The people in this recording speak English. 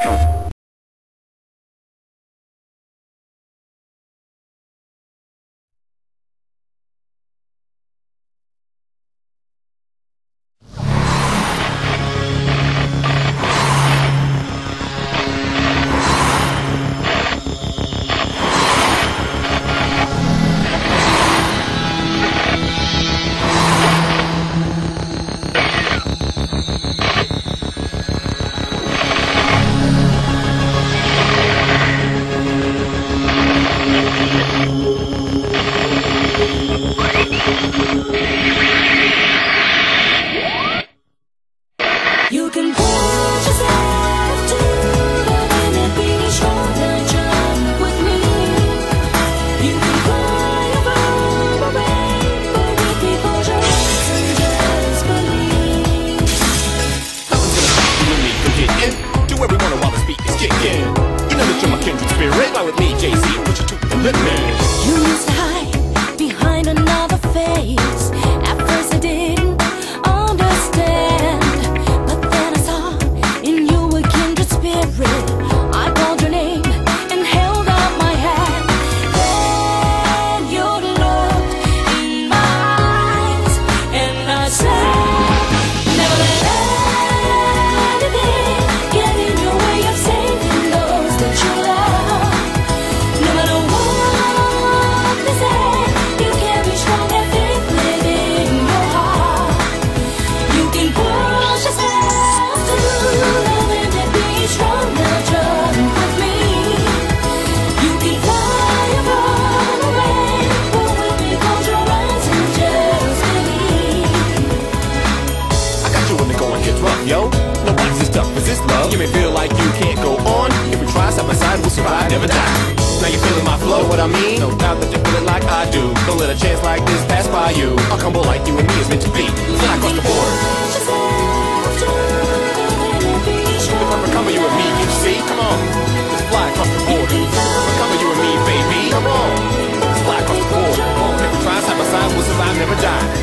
You kindred with me, tooth and lip me. You You may feel like you can't go on. If we try side by side, we'll survive, never die. Now you're feeling my flow, what I mean? No doubt that you feel it like I do. Don't let a chance like this pass by you. A combo like you and me is meant to be. Fly across the board. Perfect combo you and me, you see? Come on. Let's fly across the board. Combo you and me, baby. Come on. Let's fly across the board. If we try side by side, we'll survive, never die.